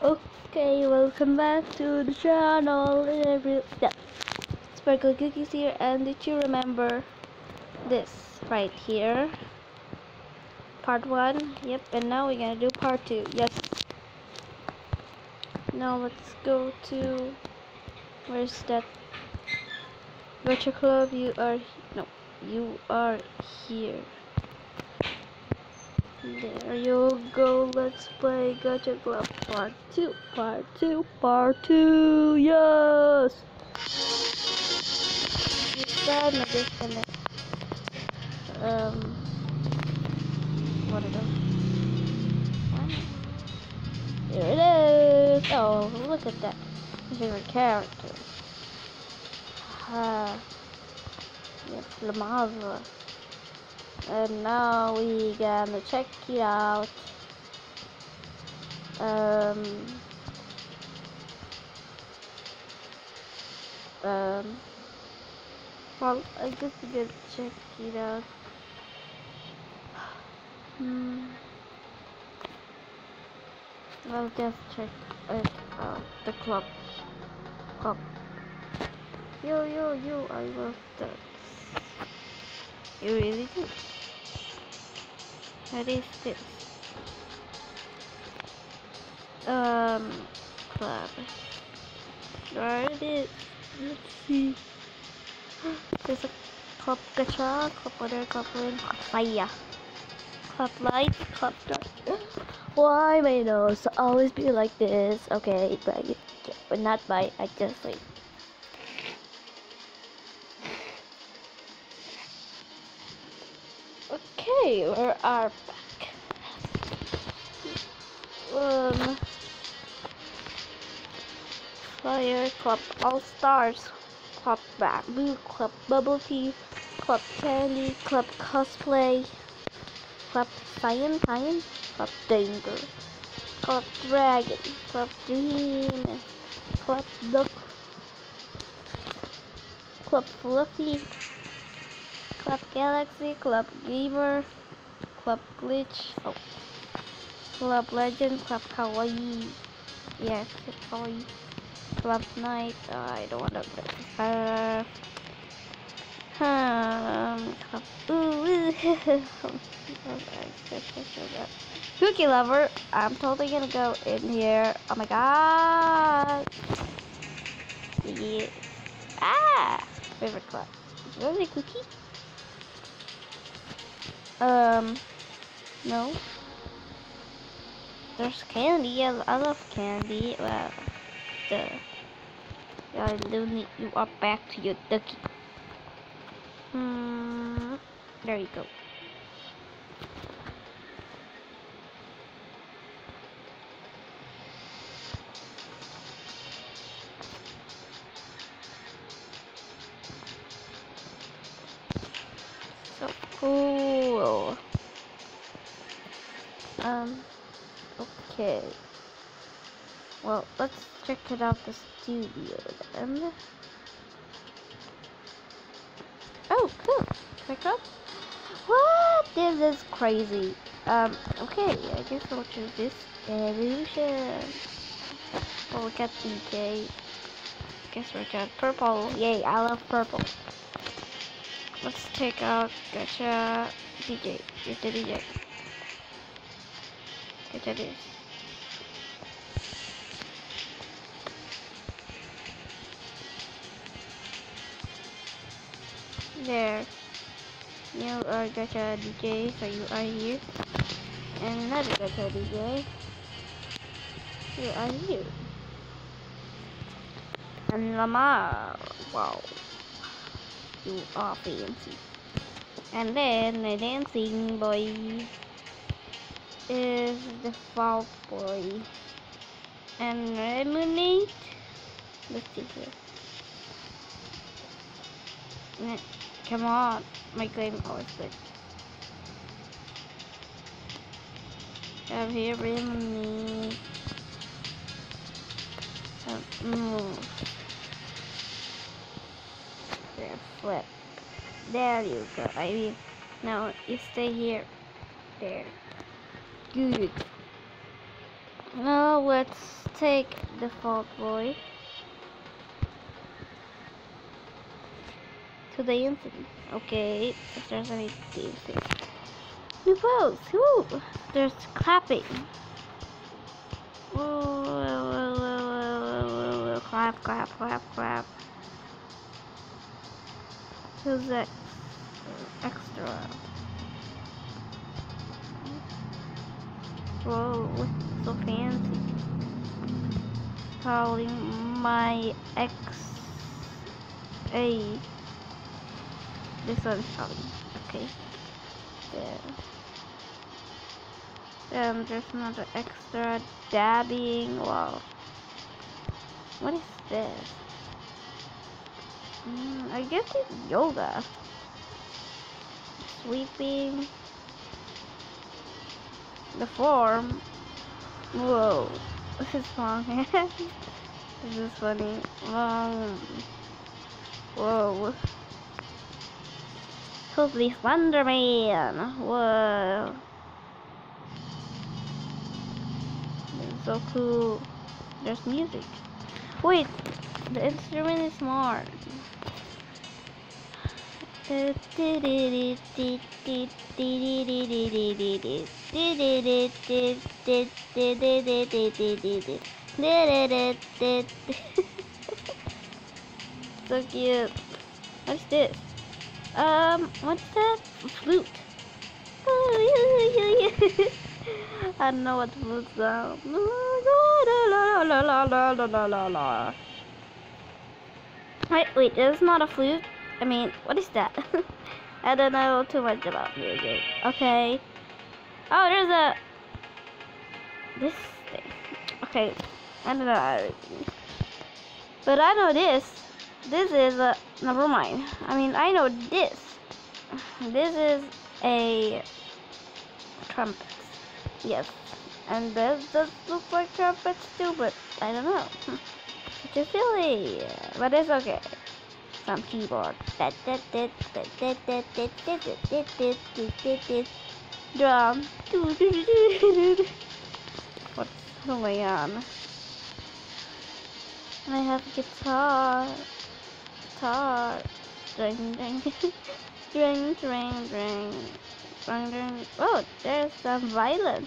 Okay, welcome back to the channel. Every yeah, Sparkle Cookies here, and did you remember this right here? Part one. Yep, and now we're gonna do part two. Yes. Now let's go to where's that virtual club? You are no, you are here. There you go, let's play Gacha Club Part 2, Part 2, Part 2, yes! Instead, I'm just gonna, um, what are those? Here it is! Oh, look at that. My favorite character. Ah, yes, Lamava. And now we gonna check it out. Um, um, well, I guess we gonna check it out. Hmm. I'll just check it out. The club. Club. Yo, yo, yo, I love that. You really do. What is this? Um, club. It is? Let's see. There's a club gacha, club water, club wind, club fire. Club light, club dark. Why my nose always be like this? Okay, but, but not by, I just like. Okay, we are back. Um, Fire Club All Stars, Club Bamboo, Club Bubble Tea, Club Candy, Club Cosplay, Club Cyan Cyan, Club Danger, Club Dragon, Club Dream, Club Duck, Club Fluffy, Club Galaxy, Club Gamer, Club Glitch, oh, Club Legend, Club Kawaii, yes, Kawaii, Club Night, oh, I don't want to, uh, um, Club, ooh, Cookie Lover, I'm totally gonna go in here, oh my god, yeah, ah, favorite club, is really Cookie? Um, no. There's candy. I, I love candy. Well, the yeah, need you are back to your ducky. Hmm. There you go. So cool. Um, okay. Well, let's check it out the studio then. Oh, cool. Pick up. What? This is crazy. Um, okay, I guess I'll choose this. Evolution. Oh, we got DK. Guess we got purple. Yay, I love purple. Let's take out Gacha DJ. The DJ. Gacha this. There. You are Gacha DJ, so you are here. And another Gacha DJ. You are here. And Lamar. Wow you fancy. And then the dancing boy is the fall boy. And lemonade. Let's see here. Come on, my game always good. Have here lemonade. Move there, flip. There you go. I mean, now you stay here. There. Good. Now let's take default boy to the incident. Okay, if there's any. New pose. Woo! There's clapping. Whoa, whoa, whoa, whoa, clap, clap, clap, clap. Who's that extra? Whoa, so fancy. Calling my ex a this one's calling. Okay. There. Then um, there's another extra dabbing. Wow. What is this? Mm, I guess it's yoga. Sweeping. The form. Whoa. This is long. this is funny. Um, whoa. Totally Slenderman. Whoa. So cool. There's music. Wait, the instrument is smart. so cute. What's this? Um, what's that? Flute. I don't know what flute sound. Wait, wait, it's not a flute. I mean, what is that? I don't know too much about music. Okay. Oh, there's a this thing. Okay, I don't know. But I know this. This is a never mind. I mean, I know this. This is a trumpet. Yes, and this does look like trumpets too, but I don't know. It's silly, but it's okay. Some keyboard. Drum. What's going on? I have a guitar. Guitar. Dring, dring. dring, dring, dring. Dring, dring. Oh, there's some violin.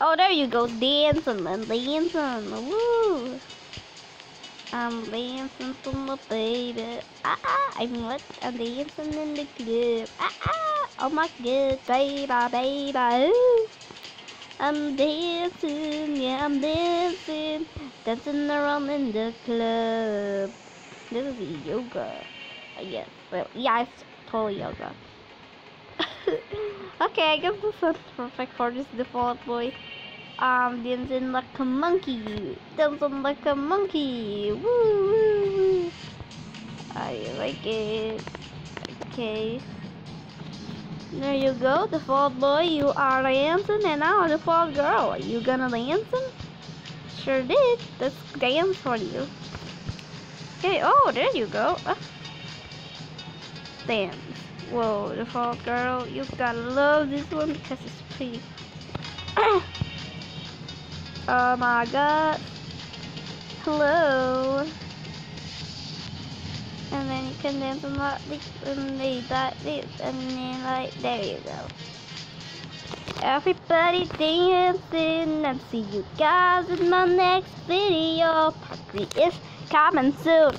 Oh, there you go, dancing and dancing. Woo! I'm dancing for my baby. Ah, ah, I'm what? I'm dancing in the club. Ah, ah, oh my god, baby, baby. Ooh. I'm dancing, yeah, I'm dancing, dancing around in the club. This is yoga, guess. Well, yeah, it's totally yoga. okay, I guess this is perfect for this default boy. Um, dancing like a monkey, dancing like a monkey. Woo, woo, woo. I like it. Okay. There you go, default boy, you are dancing, and now default girl, are you gonna dancing? Sure did, let's dance for you. Okay, oh, there you go. Uh, dance. Whoa, default girl, you gotta love this one because it's pretty. oh my god. Hello. And then you can dance on that, and leave that, this, and then like, there you go. Everybody dancing, and see you guys in my next video. Party is coming soon.